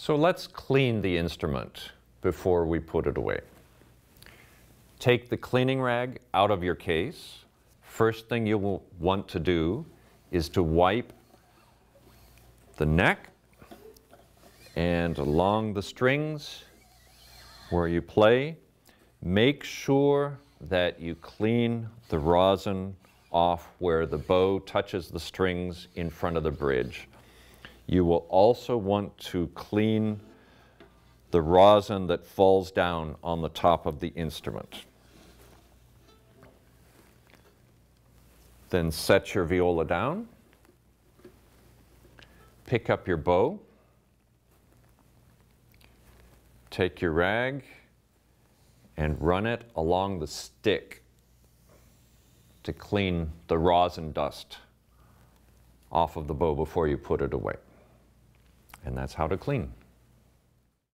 So let's clean the instrument before we put it away. Take the cleaning rag out of your case. First thing you will want to do is to wipe the neck and along the strings where you play. Make sure that you clean the rosin off where the bow touches the strings in front of the bridge. You will also want to clean the rosin that falls down on the top of the instrument. Then set your viola down. Pick up your bow. Take your rag and run it along the stick to clean the rosin dust off of the bow before you put it away. And that's how to clean.